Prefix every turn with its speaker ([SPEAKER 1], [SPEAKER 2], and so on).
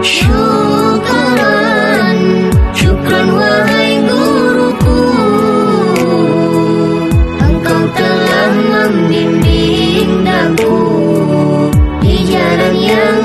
[SPEAKER 1] Syukran, syukran wahai guruku. Engkau telah membimbing aku Di jalan yang